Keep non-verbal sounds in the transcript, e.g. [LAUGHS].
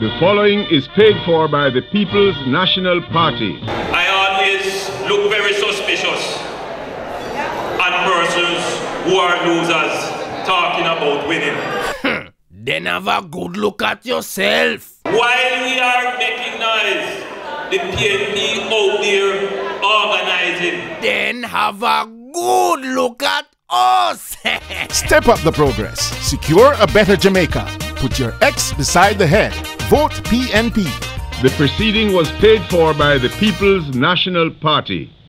The following is paid for by the People's National Party. I always look very suspicious at persons who are losers talking about winning. [LAUGHS] then have a good look at yourself. While we are making noise, the PNP out there organizing. Then have a good look at us. [LAUGHS] Step up the progress. Secure a better Jamaica. Put your X beside the head. Vote PNP. The proceeding was paid for by the People's National Party.